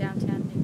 downtown